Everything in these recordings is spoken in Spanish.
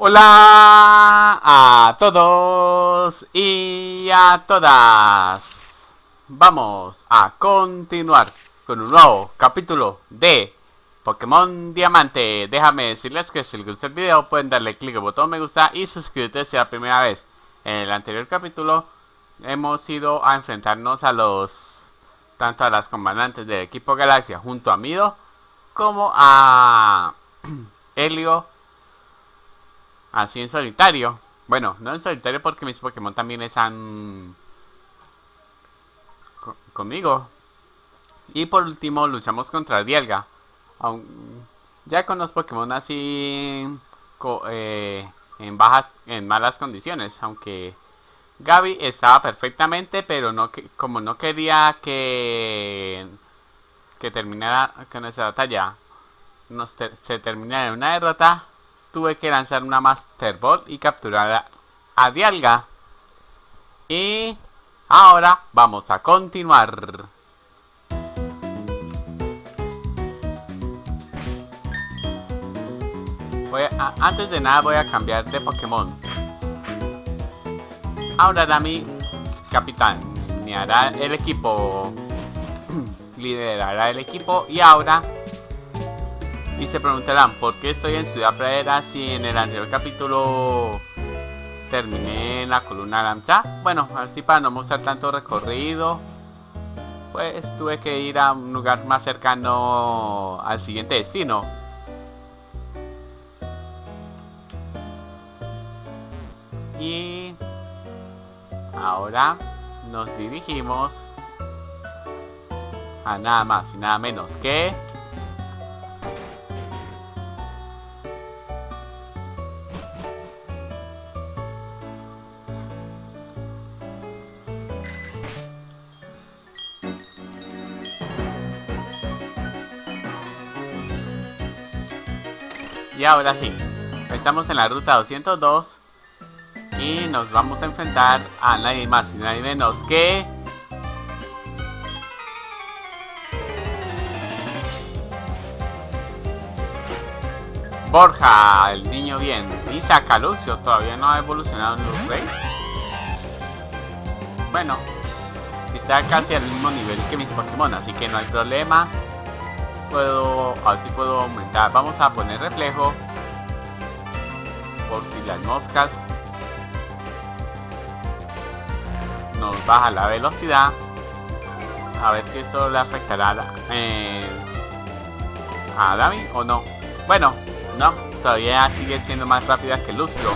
Hola a todos y a todas. Vamos a continuar con un nuevo capítulo de Pokémon Diamante. Déjame decirles que si les gusta el video pueden darle clic al botón me gusta y suscribirse si es la primera vez. En el anterior capítulo hemos ido a enfrentarnos a los tanto a las comandantes del equipo Galaxia junto a Mido como a Helio así en solitario. Bueno, no en solitario porque mis Pokémon también están conmigo. Y por último luchamos contra Dialga. Ya con los Pokémon así eh, en bajas, en malas condiciones. Aunque Gaby estaba perfectamente, pero no como no quería que que terminara con esa batalla, se terminara en una derrota tuve que lanzar una Master Ball y capturar a, Dialga. Y ahora vamos a continuar. antes de nada voy a cambiar de Pokémon. Ahora Dami, capitán, hará el equipo, liderará el equipo y ahora y se preguntarán, ¿por qué estoy en Ciudad Pradera si en el anterior capítulo terminé en la columna Lanza? Bueno, así para no mostrar tanto recorrido, pues tuve que ir a un lugar más cercano al siguiente destino. Y ahora nos dirigimos a nada más y nada menos que Y ahora sí, estamos en la ruta 202 y nos vamos a enfrentar a nadie más y nadie menos que... Borja, el niño bien. Y Sacalucio, todavía no ha evolucionado en los Rey. Bueno, está casi al mismo nivel que mis Pokémon, así que no hay problema puedo, así puedo aumentar. Vamos a poner reflejo por si las moscas nos baja la velocidad. A ver si esto le afectará a, eh, a Dami o no. Bueno, no, todavía sigue siendo más rápida que Lustro.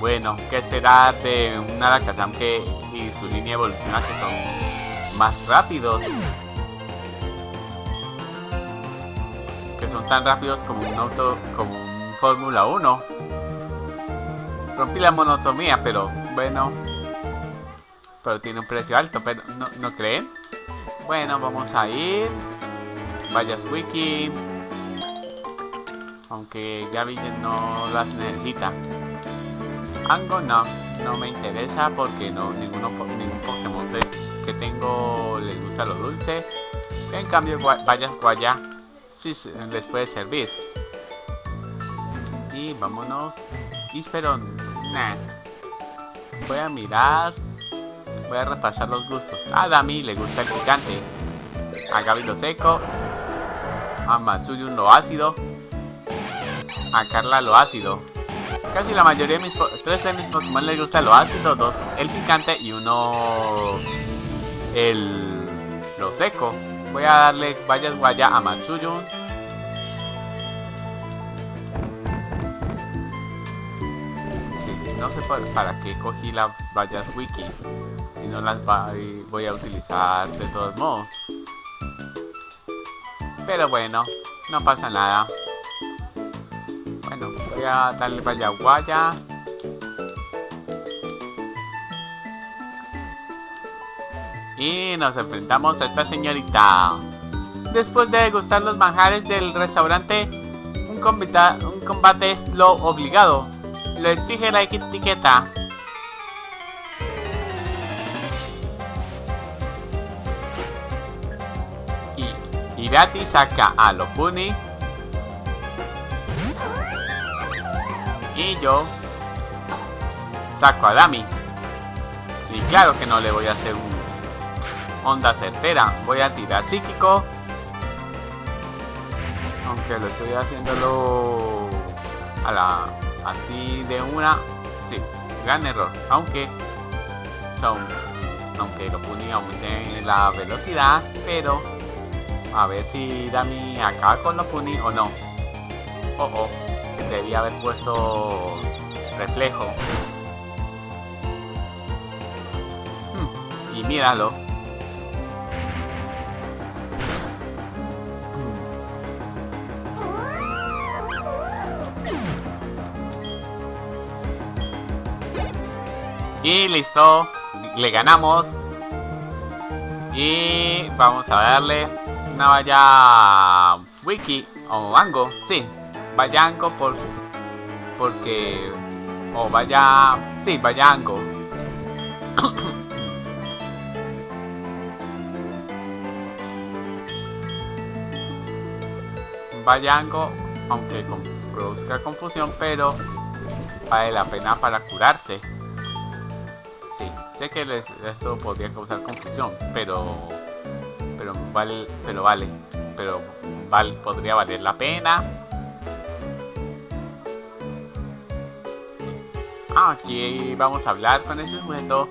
Bueno, ¿qué esperar de una Alakazam que y su línea evoluciona que son más rápidos? Son tan rápidos como un auto, como un Fórmula 1. Rompí la monotomía, pero bueno. Pero tiene un precio alto, pero ¿no, ¿no creen? Bueno, vamos a ir. Vaya Wiki. Aunque Gaby no las necesita. Ango no, no me interesa porque no ninguno ningún Pokémon que tengo le gusta lo dulce. En cambio, les puede servir. Y vámonos. Y pero. Voy a mirar. Voy a repasar los gustos. A Dami le gusta el picante. A Gaby lo seco. A Matsuyun lo ácido. A Carla lo ácido. Casi la mayoría de mis tres de mis Pokémon les gusta lo ácido, dos el picante y uno el lo seco. Voy a darle vallas guaya a Matsuyun. no sé para, qué cogí las vallas wiki. Y no las voy a utilizar de todos modos. Pero bueno, no pasa nada. Bueno, voy a darle valla guaya. Y nos enfrentamos a esta señorita. Después de degustar los manjares del restaurante, un combate, un combate es lo obligado. Lo exige la etiqueta. Y Irati saca a Lopuni. Y yo saco a Dami. Y claro que no le voy a hacer un onda certera. Voy a tirar psíquico. Aunque lo estoy haciéndolo a la así de una. Sí, gran error. Aunque son aunque lo puni aumente la velocidad, pero a ver si Dami acaba con lo puni o no. Oh, oh, debía haber puesto reflejo. Hmm, y míralo. Y listo, le ganamos. Y vamos a darle una valla wiki o mango, sí, Vayango por porque o vaya, sí, Vayango. Vayango, aunque produzca confusión, pero vale la pena para curarse. Sé que les, eso podría causar confusión, pero pero vale, pero vale, pero vale, podría valer la pena. Ah, aquí vamos a hablar con ese momento.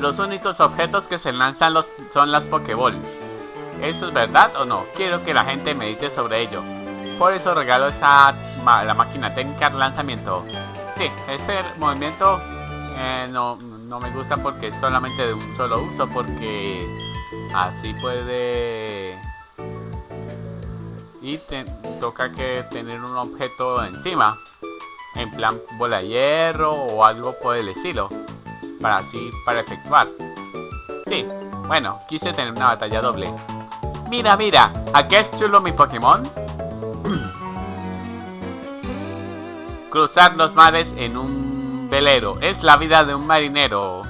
Los únicos objetos que se lanzan los, son las Pokéball. ¿Esto es verdad o no? Quiero que la gente medite sobre ello. Por eso regalo esa la máquina técnica de lanzamiento. Sí, ese movimiento eh, no, no me gusta porque es solamente de un solo uso, porque así puede... Y te, toca que tener un objeto encima, en plan bola de hierro o algo por el estilo, para así, para efectuar. Sí, bueno, quise tener una batalla doble. Mira, mira, ¿a qué es chulo mi Pokémon? Cruzar los mares en un velero es la vida de un marinero.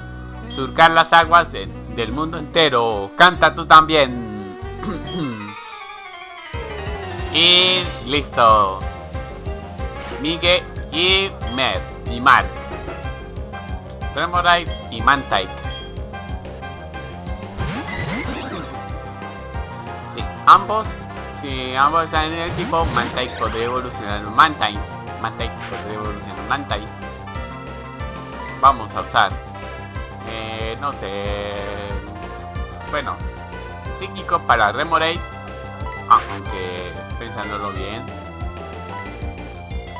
Surcar las aguas del mundo entero. Canta tú también. y listo. Miguel y Mer y Mar. Tremorite y Mantike. Sí, ambos, si ambos están en el equipo, Mantike podría evolucionar en Mantine. Mantike podría evolucionar en Mantine. Vamos a usar. Eh, no sé. Bueno, psíquico para Remoraid. Ah, aunque pensándolo bien,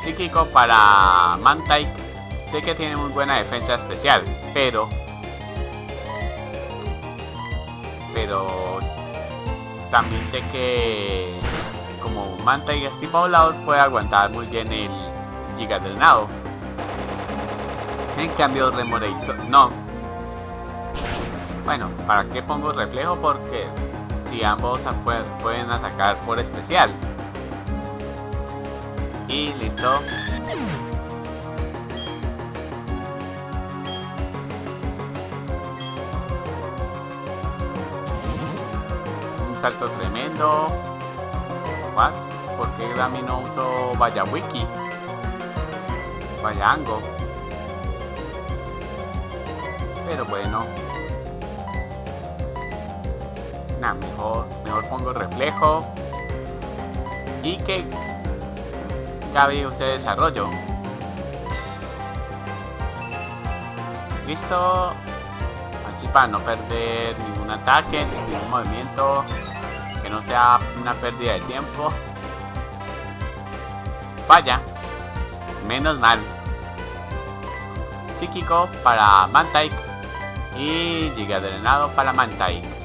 psíquico para Mantike. Sé que tiene muy buena defensa especial, pero... Pero... También sé que... Como Mantike es tipo volador, puede aguantar muy bien el Giga del Nado. En cambio, Remorator no. Bueno, ¿para qué pongo reflejo? Porque si ambos pueden atacar por especial y listo. Un salto tremendo. What? ¿Por qué no Vaya Wiki? Vaya Ango. Pero bueno. Nah, mejor, mejor pongo reflejo. Y que Gaby usted desarrollo. Listo. Así para no perder ningún ataque, ningún movimiento. Que no sea una pérdida de tiempo. Vaya. Menos mal. Psíquico para Mantike. Y Giga Drenado para Mantike.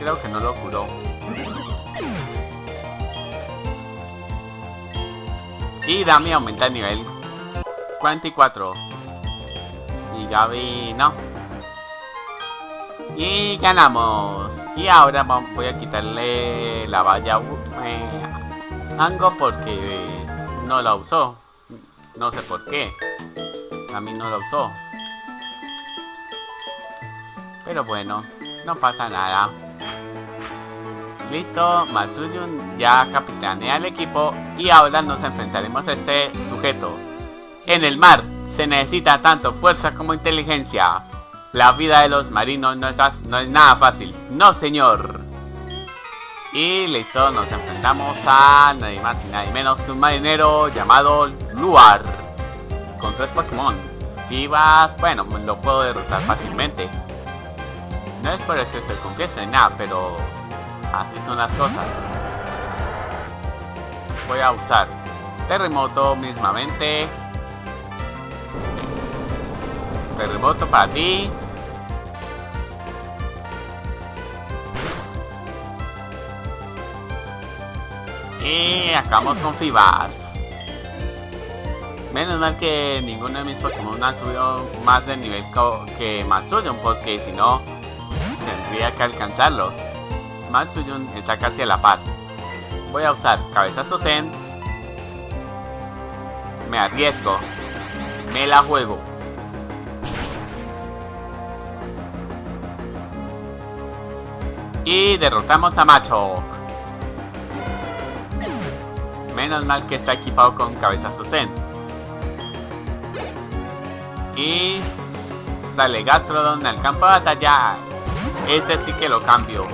creo que no lo curó. Y Dami aumenta el nivel 44. Y Gaby no. Y ganamos. Y ahora voy a quitarle la valla eh, Ango porque no la usó. No sé por qué. A mí no la usó. Pero bueno, no pasa nada. Listo, Matsuyun ya capitanea el equipo y ahora nos enfrentaremos a este sujeto. En el mar se necesita tanto fuerza como inteligencia. La vida de los marinos no es, no es nada fácil. No, señor. Y listo, nos enfrentamos a nadie más y nadie menos que un marinero llamado Luar. Con tres Pokémon. Si vas, bueno, lo puedo derrotar fácilmente. No es por eso que estoy confieso ni nada, pero así son las cosas. Voy a usar terremoto mismamente. Terremoto para ti. Y acabamos con Fibas. Menos mal que ninguno de mis Pokémon ha subido más de nivel que Matsuyun, porque si no, tendría que alcanzarlo. Matsuyun está casi a la par. Voy a usar Cabezazo Zen. Me arriesgo. Me la juego. Y derrotamos a Macho. Menos mal que está equipado con cabezazo Zen. Y sale Gastrodon al campo de batalla. Este sí que lo cambio.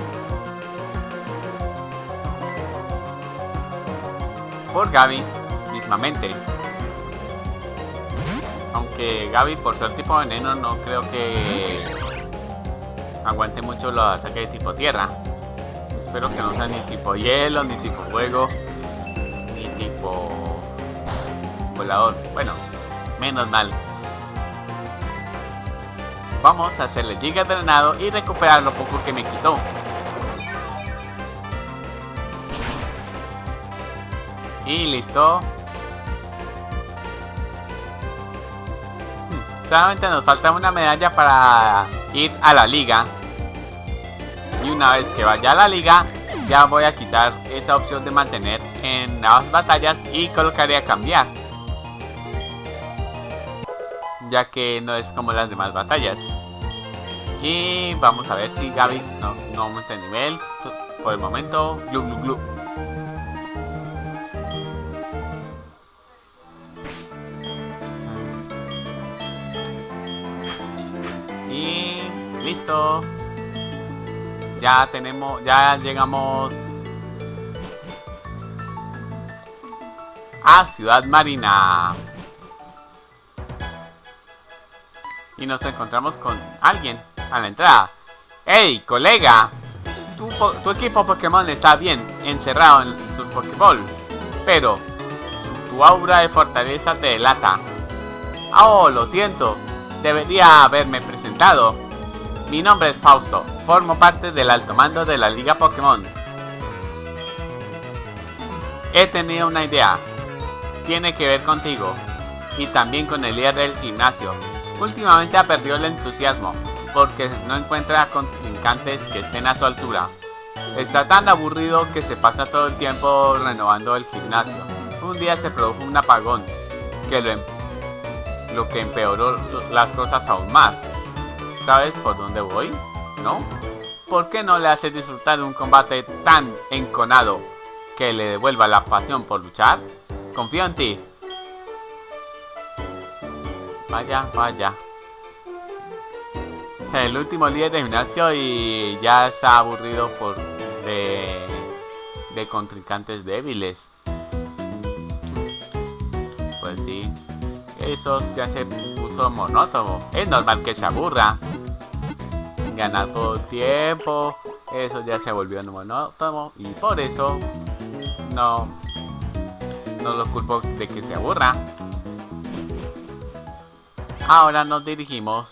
Por Gaby, mismamente. Aunque Gaby por ser tipo veneno no creo que aguante mucho los ataques de tipo tierra. Espero que no sea ni tipo hielo, ni tipo fuego, tipo volador. Bueno, menos mal. Vamos a hacerle giga drenado y recuperar lo poco que me quitó. Y listo. Hmm, solamente nos falta una medalla para ir a la liga. Y una vez que vaya a la liga, ya voy a quitar esa opción de mantener en las batallas y colocaré a cambiar. Ya que no es como las demás batallas. Y vamos a ver si Gaby no, no aumenta el nivel. Por el momento, glu glu glu. Y listo. Ya tenemos, ya llegamos a Ciudad Marina. Y nos encontramos con alguien a la entrada. ¡Hey, colega! Tu, tu, equipo Pokémon está bien encerrado en su Pokéball, pero tu aura de fortaleza te delata. Oh, lo siento, debería haberme presentado. Mi nombre es Fausto, formo parte del alto mando de la Liga Pokémon. He tenido una idea, tiene que ver contigo, y también con el líder del gimnasio. Últimamente ha perdido el entusiasmo, porque no encuentra contrincantes que estén a su altura. Está tan aburrido que se pasa todo el tiempo renovando el gimnasio. Un día se produjo un apagón, que lo, em-, lo que empeoró las cosas aún más. ¿Sabes por dónde voy? ¿No? ¿Por qué no le hace disfrutar de un combate tan enconado que le devuelva la pasión por luchar? Confío en ti. Vaya, vaya el último día de gimnasio y ya está aburrido por de, de contrincantes débiles. Pues sí, eso ya se puso monótono. Es normal que se aburra. Ganar todo tiempo, eso ya se volvió monótono y por eso no, no lo culpo de que se aburra. Ahora nos dirigimos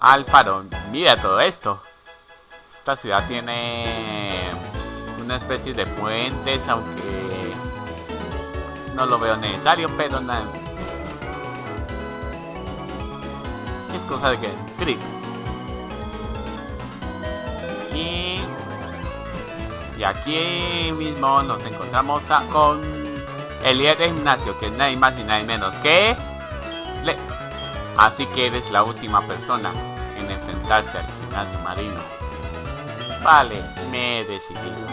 al farón. Mira todo esto. Esta ciudad tiene una especie de puentes, aunque no lo veo necesario, pero nada. Es cosa de que clic. Y, aquí mismo nos encontramos con el líder de gimnasio, que es nadie más y nadie menos que... Le Así que eres la última persona en enfrentarse al gimnasio marino. Vale, me he decidido.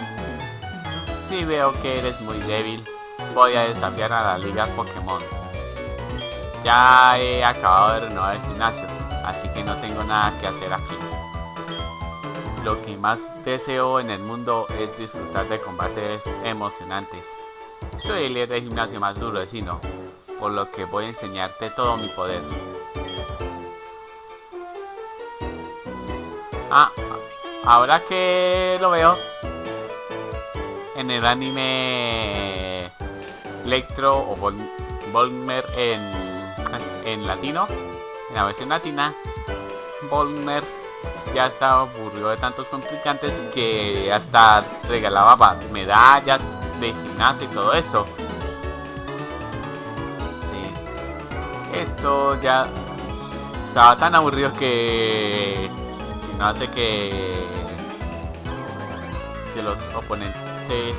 Si veo que eres muy débil, voy a desafiar a la Liga Pokémon. Ya he acabado de renovar el gimnasio, así que no tengo nada que hacer aquí. Lo que más deseo en el mundo es disfrutar de combates emocionantes. Soy el líder de gimnasio más duro de Sino, por lo que voy a enseñarte todo mi poder. Ah, ahora que lo veo, en el anime Electro o Volmer en, en latino, en la versión latina, Volmer ya estaba aburrido de tantos complicantes que hasta regalaba medallas de gimnasio y todo eso. Esto ya estaba tan aburrido que no hace que, que los oponentes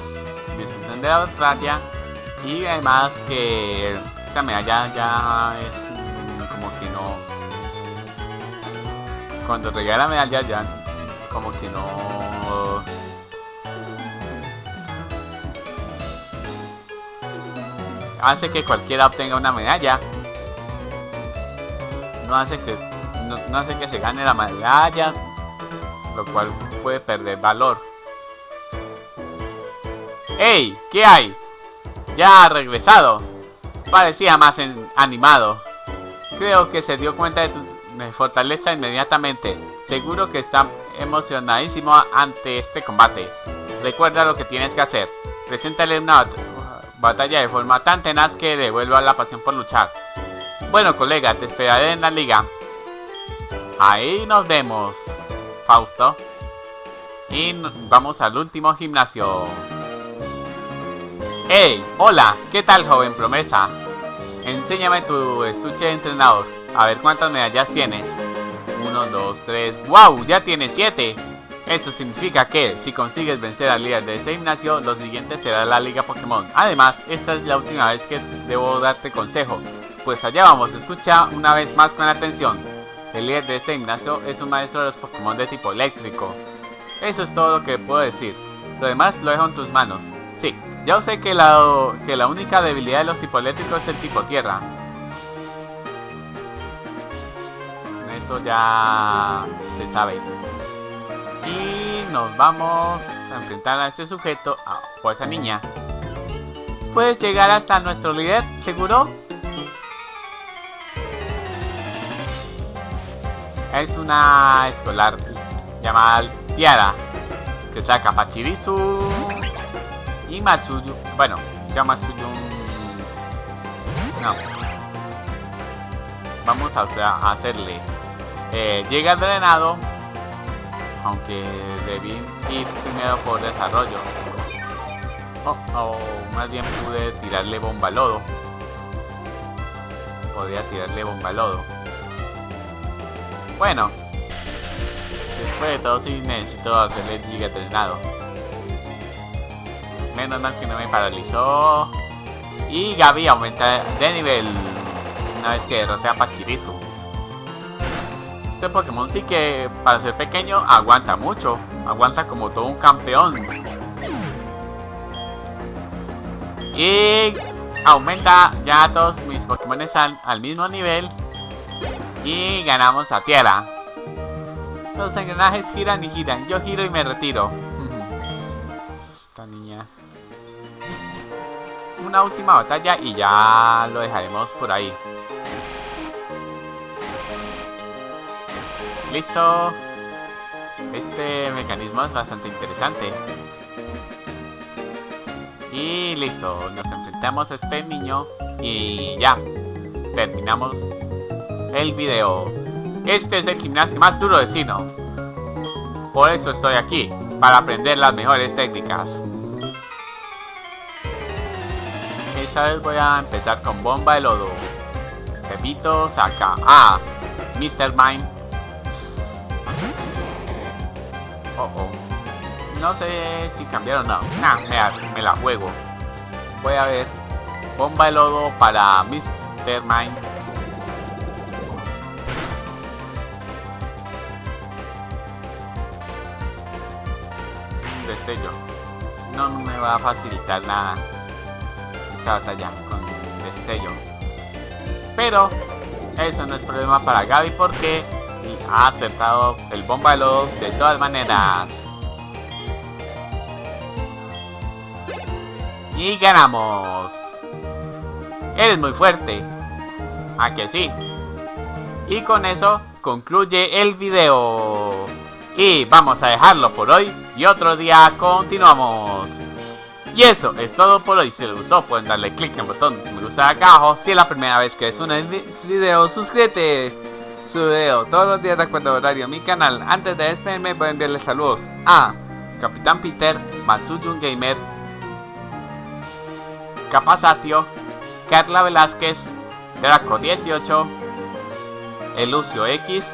disfruten de la batalla y además que esta medalla ya es cuando regala medalla ya como que no. Hace que cualquiera obtenga una medalla no hace que no, hace que se gane la medalla lo cual puede perder valor. ¡Ey! ¿Qué hay? Ya ha regresado. Parecía más animado. Creo que se dio cuenta de tu me fortaleza inmediatamente. Seguro que está emocionadísimo ante este combate. Recuerda lo que tienes que hacer. Preséntale una batalla de forma tan tenaz que devuelva la pasión por luchar. Bueno, colega, te esperaré en la liga. Ahí nos vemos, Fausto. Y vamos al último gimnasio. ¡Hey! Hola, ¿qué tal, joven promesa? Enséñame tu estuche de entrenador. A ver cuántas medallas tienes. 1, 2, 3. ¡Wow! Ya tienes 7. Eso significa que si consigues vencer al líder de este gimnasio, lo siguiente será la Liga Pokémon. Además, esta es la última vez que debo darte consejo. Pues allá vamos, escucha una vez más con atención. El líder de este gimnasio es un maestro de los Pokémon de tipo eléctrico. Eso es todo lo que puedo decir. Lo demás lo dejo en tus manos. Sí, ya sé que la, que la única debilidad de los tipos eléctricos es el tipo tierra. Esto ya se sabe. Y nos vamos a enfrentar a este sujeto, o a esa niña. ¿Puedes llegar hasta nuestro líder, seguro? Es una escolar llamada Tiara, que saca Pachirisu y Matsuyu. Bueno, ya Matsuyu. No. Vamos a hacerle eh, llega drenado, aunque debí ir primero por desarrollo. Oh, o más bien pude tirarle bomba lodo. Podría tirarle bomba lodo. Bueno, después de todo sí necesito hacerle giga drenado. Menos mal que no me paralizó. Y Gaby aumenta de nivel una vez que derrote a este Pokémon sí que para ser pequeño aguanta mucho. Aguanta como todo un campeón. Y aumenta ya todos mis Pokémon están al mismo nivel. Y ganamos a Tierra. Los engranajes giran y giran. Yo giro y me retiro. Esta niña. Una última batalla y ya lo dejaremos por ahí. Listo. Este mecanismo es bastante interesante. Y listo, nos enfrentamos a este niño y ya, terminamos el video. Este es el gimnasio más duro de Sino. Por eso estoy aquí, para aprender las mejores técnicas. Esta vez voy a empezar con bomba de lodo. Repito, saca a Mr. Mime Oh, oh. No sé si cambiaron o no. Nah, me, la juego. Voy a ver. Bomba de lodo para Mr. Mind. destello. No me va a facilitar nada esta batalla con destello. Pero eso no es problema para Gaby porque ha acertado el bomba de todas maneras. Y ganamos. Eres muy fuerte. ¿A que sí? Y con eso concluye el video. Y vamos a dejarlo por hoy y otro día continuamos. Y eso es todo por hoy. Si les gustó pueden darle click en el botón me gusta acá abajo. Si es la primera vez que es un video, suscríbete. Su todos los días de acuerdo horario mi canal. Antes de despedirme voy a enviarles saludos a Capitán Peter, Matsuyun Gamer, Capazatio, Carla Velázquez, Draco 18, Elucio X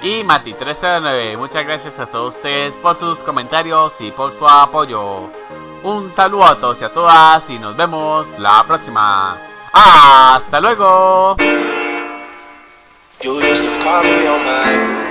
y Mati309. Muchas gracias a todos ustedes por sus comentarios y por su apoyo. Un saludo a todos y a todas y nos vemos la próxima. ¡Hasta luego! You used to call me on my,